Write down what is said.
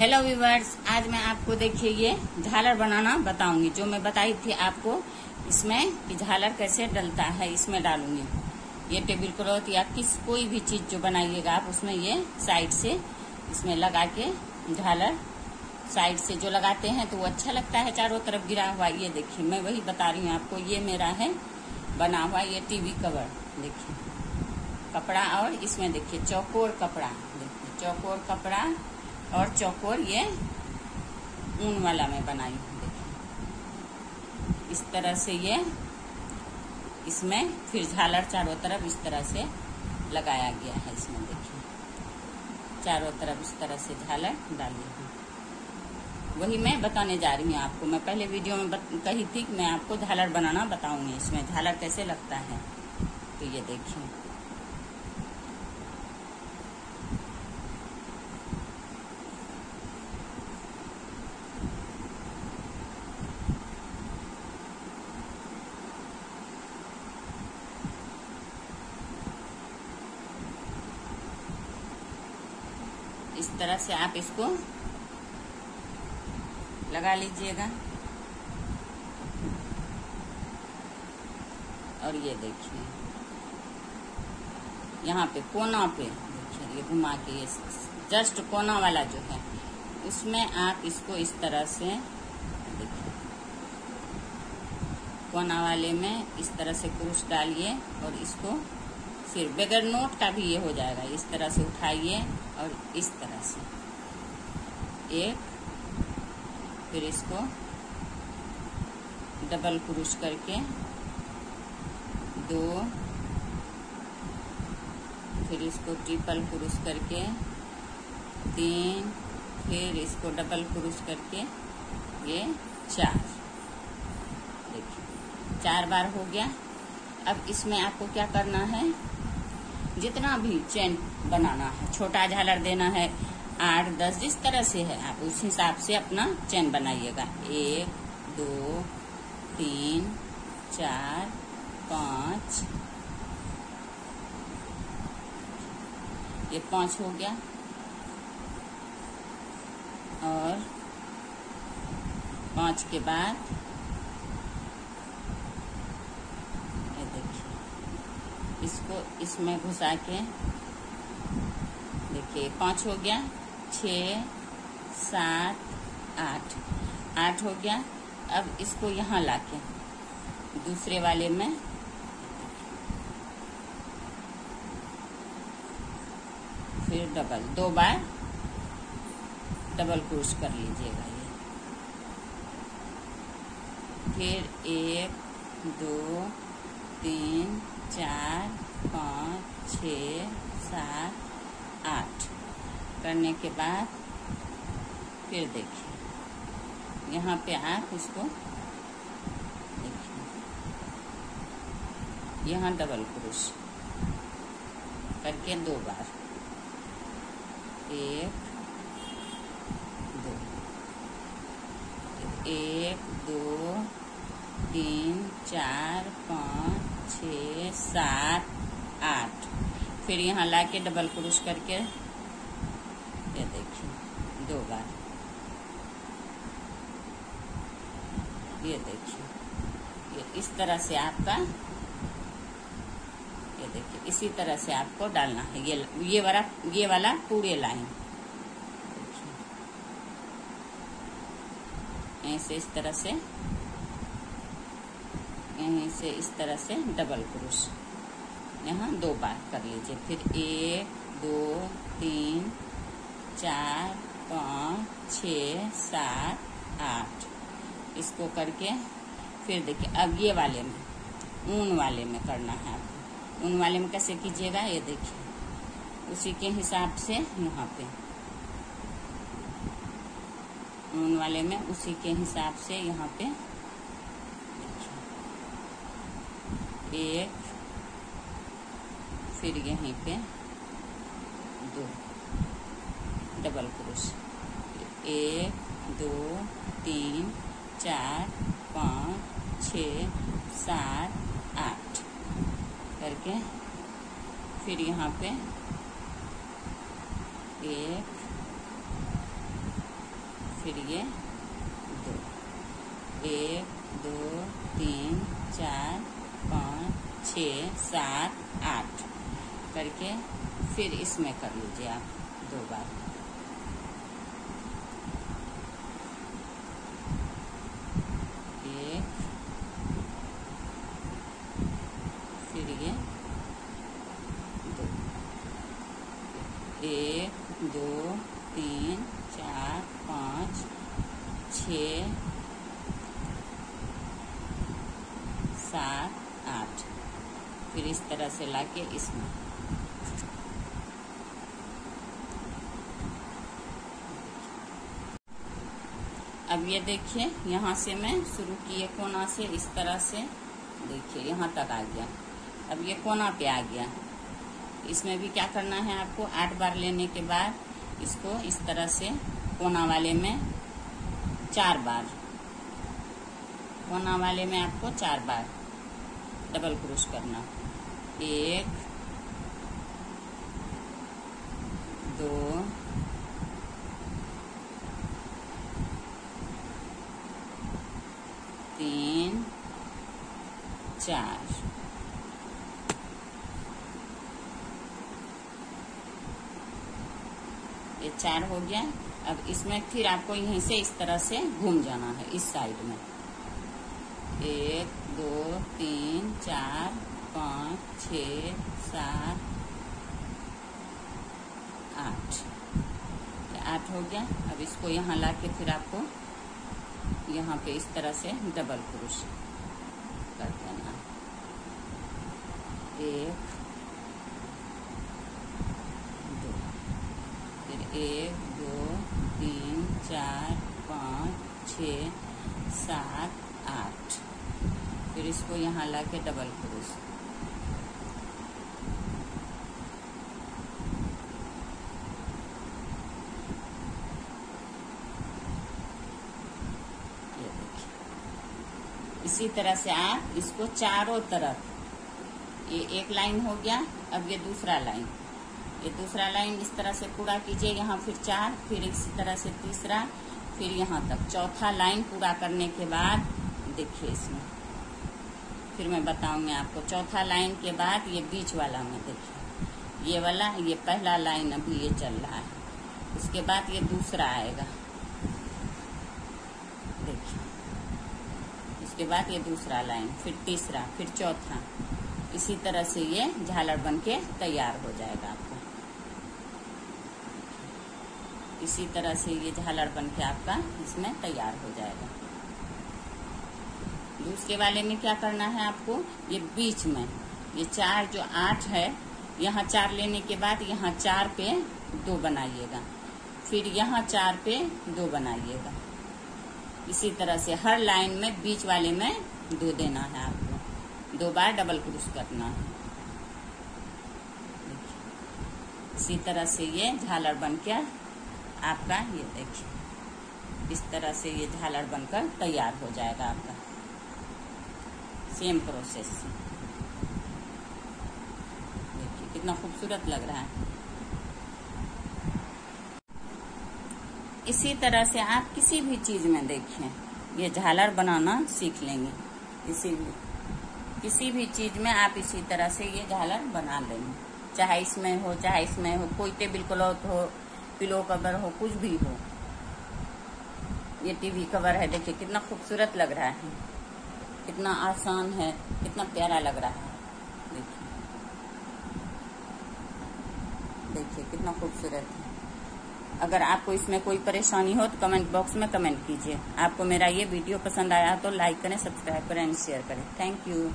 Hello viewers आज मैं आपको देखिए ये झालर बनाना बताऊँगी। जो मैं बताई थी आपको, इसमें कि झालर कैसे डलता है, इसमें डालूँगी। ये टेबल क्लॉथ या किस कोई भी चीज़ जो बनाइएगा आप, उसमें ये साइड से इसमें लगा के झालर साइड से जो लगाते हैं तो वो अच्छा लगता है, चारों तरफ़ गिरा हुआ ये देखिए, मैं वही बता रही हूँ आपको, ये मेरा है, बना हुआ ये टीवी कवर देखिए। कपड़ा और इसमें देखिए, चौकोर कपड़ा, देखिए, चौकोर कपड़ा और चौकोर ये ऊन वाला मैं बनाई हूँ इस तरह से ये, इसमें फिर झालर चारों तरफ़ इस तरह से लगाया गया है इसमें, देखिए। चारों तरफ़ इस तरह से झालर डाली हूँ। वही मैं बताने जा रही हूँ आपको। मैं पहले वीडियो में कही थी कि मैं आपको झालर बनाना बताऊँगी, इसमें झालर कैसे लगता है। तो ये देखिए। इस तरह से आप इसको लगा लीजिएगा। और ये देखिए, यहाँ पे कोना पे देखिए, ये घुमा के ये जस्ट कोना वाला जो है, उसमें आप इसको इस तरह से देखिए, कोना वाले में इस तरह से क्रूस डालिए और इसको फिर, बगैर नोट का भी ये हो जाएगा, इस तरह से उठाइए। और इस तरह से। एक, फिर इसको डबल क्रूस करके दो, फिर इसको ट्रिपल क्रूस करके तीन, फिर इसको डबल क्रूस करके ये चार। देखिए, चार बार हो गया। अब इसमें आपको क्या करना है? जितना भी चेन बनाना है, छोटा झालर देना है, आठ, दस, जिस तरह से है, आप उस हिसाब से अपना चेन बनाइएगा। एक, दो, तीन, चार, पाँच। ये पाँच हो गया। और पाँच के बाद ये देखिए इसको इसमें घुसा के, देखिए, पाँच हो गया, छ, सात, आठ। आठ हो गया, अब इसको यहाँ लाके, दूसरे वाले में। फिर डबल, दो बार डबल क्रूस कर लीजिएगा ये। फिर एक, दो, तीन चार, पाँच, छ, सात, आठ। करने के बाद फिर देखिए। यहाँ पे आप इसको देखिए। यहाँ डबल क्रोश करके दो बार। एक, दो। एक, दो, तीन, चार, पाँच छ, सात, आठ। फिर यहाँ लाके डबल क्रूस करके, ये देखिए, दो बार। ये देखिए, ये इस तरह से आपका, ये देखिए, इसी तरह से आपको डालना है। ये ये वाला ये वाला पूरे लाइन। ऐसे इस तरह से यहीं से इस तरह से डबल क्रूस यहाँ दो बार कर लीजिए। फिर एक, दो, तीन, चार, पाँच, छ, सात, आठ। इसको करके फिर देखिए अब ये वाले में, ऊन वाले में करना है आपको। ऊन वाले में कैसे कीजिएगा? ये देखिए, उसी के हिसाब से यहाँ पे। ऊन वाले में उसी के हिसाब से यहाँ पे एक फिर यहीं पे दो डबल क्रोश एक, दो, तीन, चार, पाँच, छ, सात, आठ करके फिर यहाँ पे एक, फिर ये दो। एक, दो, तीन, चार छ, सात, आठ। करके फिर इसमें कर लीजिए आप दो बार। एक, फिर ये दो। एक, दो, तीन, चार, पाँच, छ, सात फिर इस तरह से लाके इसमें। अब ये देखिए, यहाँ से मैं शुरू किए कोना से, इस तरह से। देखिए, यहाँ तक आ गया। अब ये कोना पे आ गया। इसमें भी क्या करना है आपको? आठ बार लेने के बाद इसको इस तरह से कोना वाले में चार बार। कोना वाले में आपको चार बार डबल क्रोश करना। एक, दो, तीन, चार। ये चार हो गया। अब इसमें फिर आपको यहीं से इस तरह से घूम जाना है, इस साइड में। एक, दो, तीन, चार पाँच, छ, सात, आठ। आठ हो गया। अब इसको यहाँ ला के फिर आपको यहाँ पे इस तरह से डबल क्रोश कर देना। एक, दो। फिर एक, दो, तीन, चार, पाँच, छ, सात, आठ। फिर इसको यहाँ ला के डबल क्रोश इसी तरह से आप इसको चारों तरफ़। ये एक लाइन हो गया, अब ये दूसरा लाइन। ये दूसरा लाइन इस तरह से पूरा कीजिए, यहाँ फिर चार, फिर इसी तरह से तीसरा, फिर यहाँ तक। चौथा लाइन पूरा करने के बाद देखिए इसमें। फिर मैं बताऊँगी आपको, चौथा लाइन के बाद ये बीच वाला में देखिए। ये वाला, ये पहला लाइन अभी ये चल रहा है। उसके बाद ये दूसरा आएगा। देखिए। उसके बाद ये दूसरा लाइन, फिर तीसरा, फिर चौथा। इसी तरह से ये झालर बन के तैयार हो जाएगा आपका। इसी तरह से ये झालर बन के आपका इसमें तैयार हो जाएगा। दूसरे वाले में क्या करना है आपको? ये बीच में, ये चार जो आठ है, यहाँ चार लेने के बाद यहाँ चार पे दो बनाइएगा। फिर यहाँ चार पे दो बनाइएगा। इसी तरह से हर लाइन में बीच वाले में दो देना है आपको। दो बार डबल क्रूस करना है। इसी तरह से ये झालर बनकर आपका ये देखिए। इस तरह से ये झालर बनकर तैयार हो जाएगा आपका। सेम प्रोसेस से देखिए, कितना खूबसूरत लग रहा है। इसी तरह से आप किसी भी चीज़ में देखिए ये झालर बनाना सीख लेंगे। किसी भी किसी भी चीज़ में आप इसी तरह से ये झालर बना लेंगे। चाहे इसमें हो, चाहे इसमें हो, कोई टेबल क्लॉथ हो, पिलो कवर हो, कुछ भी हो। ये टीवी कवर है, देखिए कितना खूबसूरत लग रहा है। कितना आसान है, कितना प्यारा लग रहा है। देखिए देखिए कितना खूबसूरत है। अगर आपको इसमें कोई परेशानी हो तो कमेंट बॉक्स में कमेंट कीजिए। आपको मेरा ये वीडियो पसंद आया तो लाइक करें, सब्सक्राइब करें एंड शेयर करें। Thank you.